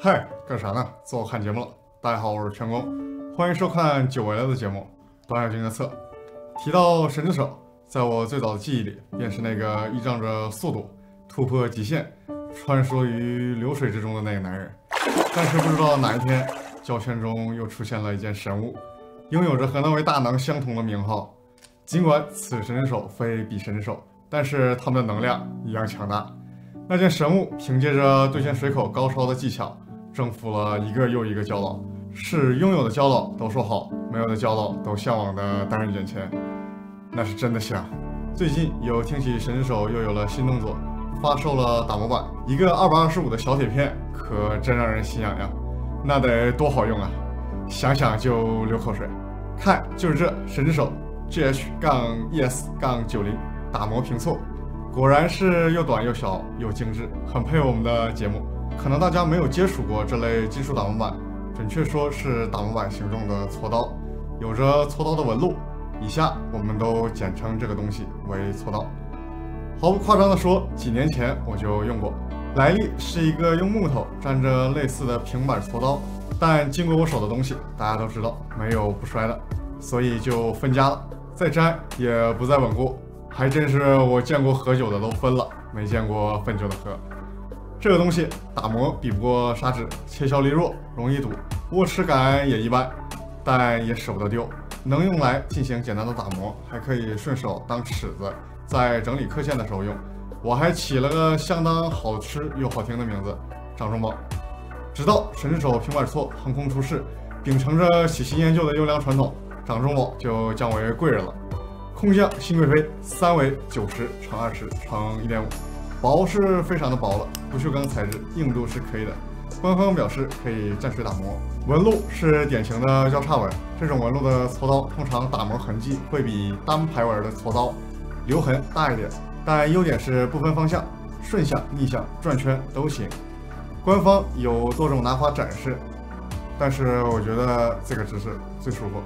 嗨，干啥呢？做看节目了。大家好，我是全工，欢迎收看久违了的节目《段小军的测》。提到神之手，在我最早的记忆里，便是那个依仗着速度突破极限、穿梭于流水之中的那个男人。但是不知道哪一天，胶圈中又出现了一件神物，拥有着和那位大能相同的名号。尽管此神之手非彼神之手，但是他们的能量一样强大。那件神物凭借着兑现水口高超的技巧。征服了一个又一个胶佬，是拥有的胶佬都说好，没有的胶佬都向往的单人卷钱，那是真的香。最近有听起神之手又有了新动作，发售了打磨版，一个二百二十五的小铁片，可真让人心痒痒。那得多好用啊！想想就流口水。看，就是这神之手 G H 杠 E S 杠九零打磨平错，果然是又短又小又精致，很配我们的节目。可能大家没有接触过这类金属打磨板，准确说是打磨板形状的锉刀，有着锉刀的纹路。以下我们都简称这个东西为锉刀。毫不夸张地说，几年前我就用过。来历是一个用木头粘着类似的平板锉刀，但经过我手的东西，大家都知道没有不摔的，所以就分家了。再粘也不再稳固，还真是我见过喝酒的都分了，没见过分酒的喝。这个东西打磨比不过砂纸，切削力弱，容易堵，握持感也一般，但也舍不得丢，能用来进行简单的打磨，还可以顺手当尺子，在整理刻线的时候用。我还起了个相当好吃又好听的名字——掌中宝。直到神之手平板锉横空出世，秉承着喜新厌旧的优良传统，掌中宝就降为贵人了。空降新贵妃，三围九十乘二十乘一点五。薄是非常的薄了，不锈钢材质，硬度是可以的。官方表示可以蘸水打磨。纹路是典型的交叉纹，这种纹路的锉刀通常打磨痕迹会比单排纹的锉刀留痕大一点，但优点是不分方向，顺向、逆向、转圈都行。官方有多种拿法展示，但是我觉得这个姿势最舒服。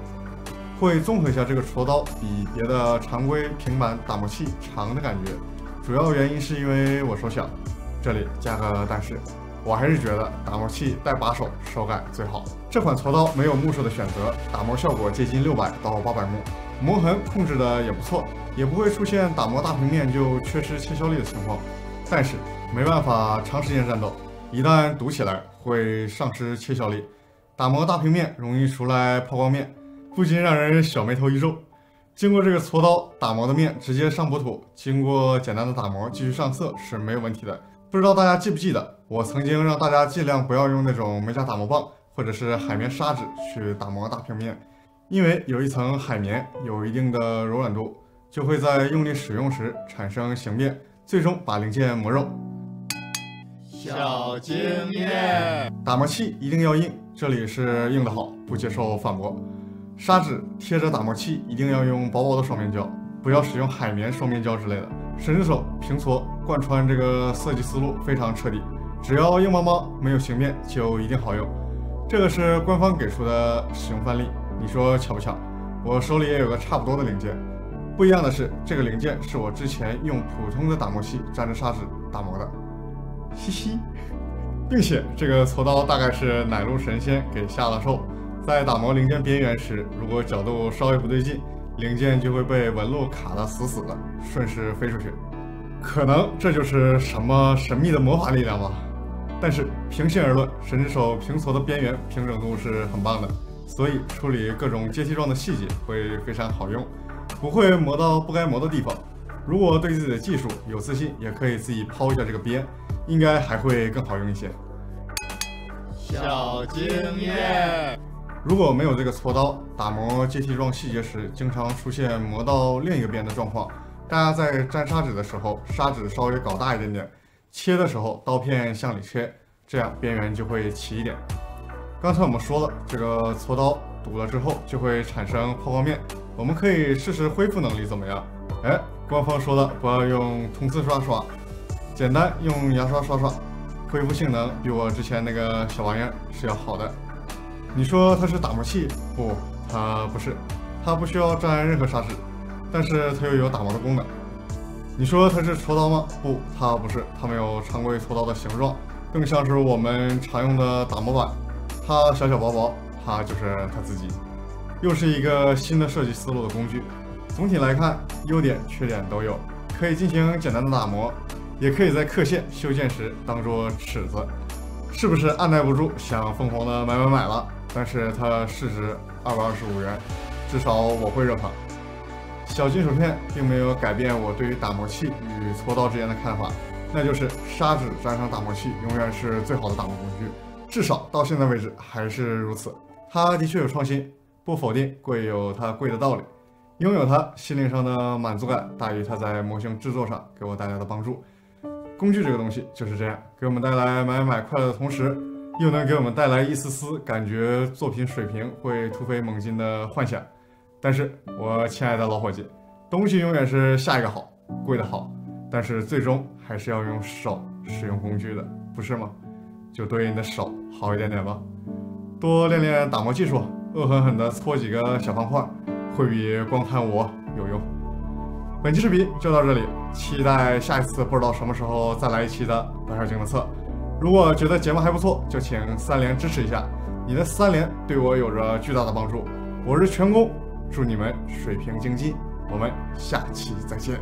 会综合一下这个锉刀比别的常规平板打磨器长的感觉。主要原因是因为我手小，这里加个但是，我还是觉得打磨器带把手手感最好。这款锉刀没有木头的选择，打磨效果接近六百到八百目，磨痕控制的也不错，也不会出现打磨大平面就缺失切削力的情况。但是没办法长时间战斗，一旦堵起来会丧失切削力，打磨大平面容易出来抛光面，不禁让人小眉头一皱。经过这个锉刀打磨的面直接上薄土，经过简单的打磨继续上色是没有问题的。不知道大家记不记得，我曾经让大家尽量不要用那种美甲打磨棒或者是海绵砂纸去打磨大平面，因为有一层海绵有一定的柔软度，就会在用力使用时产生形变，最终把零件磨肉。小经验，打磨器一定要硬，这里是硬的好，不接受反驳。砂纸贴着打磨器，一定要用薄薄的双面胶，不要使用海绵双面胶之类的。神之手平搓贯穿这个设计思路非常彻底，只要硬邦邦没有形变就一定好用。这个是官方给出的使用范例，你说巧不巧？我手里也有个差不多的零件，不一样的是这个零件是我之前用普通的打磨器沾着砂纸打磨的，嘻嘻，并且这个锉刀大概是奶路神仙给下了寿。在打磨零件边缘时，如果角度稍微不对劲，零件就会被纹路卡得死死的，顺势飞出去。可能这就是什么神秘的魔法力量吧。但是平心而论，神之手平锉的边缘平整度是很棒的，所以处理各种阶梯状的细节会非常好用，不会磨到不该磨的地方。如果对自己的技术有自信，也可以自己抛一下这个边，应该还会更好用一些。小经验。如果没有这个锉刀，打磨阶梯状细节时，经常出现磨到另一个边的状况。大家在粘砂纸的时候，砂纸稍微搞大一点点，切的时候刀片向里切，这样边缘就会齐一点。刚才我们说了，这个锉刀堵了之后就会产生抛光面，我们可以试试恢复能力怎么样？哎，官方说的不要用铜丝刷刷，简单用牙刷刷刷，恢复性能比我之前那个小玩意儿是要好的。你说它是打磨器？不，它不是，它不需要沾任何砂纸，但是它又有打磨的功能。你说它是锉刀吗？不，它不是，它没有常规锉刀的形状，更像是我们常用的打磨板。它小小薄薄，它就是它自己，又是一个新的设计思路的工具。总体来看，优点缺点都有，可以进行简单的打磨，也可以在刻线修建时当做尺子。是不是按耐不住想疯狂的买买买了？但是它市值二百二十五元，至少我会热它。小金属片并没有改变我对于打磨器与锉刀之间的看法，那就是砂纸沾上打磨器永远是最好的打磨工具，至少到现在为止还是如此。它的确有创新，不否定贵有它贵的道理。拥有它，心灵上的满足感大于它在模型制作上给我带来的帮助。工具这个东西就是这样，给我们带来买买快乐的同时，又能给我们带来一丝丝感觉作品水平会突飞猛进的幻想。但是，我亲爱的老伙计，东西永远是下一个好，贵的好，但是最终还是要用手使用工具的，不是吗？就对你的手好一点点吧，多练练打磨技术，恶狠狠地搓几个小方块，会比光看我有用。本期视频就到这里，期待下一次不知道什么时候再来一期的短小精的测。如果觉得节目还不错，就请三连支持一下，你的三连对我有着巨大的帮助。我是全工。祝你们水平精进，我们下期再见。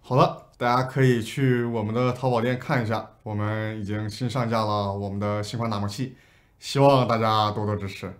好了，大家可以去我们的淘宝店看一下，我们已经新上架了我们的新款打磨器，希望大家多多支持。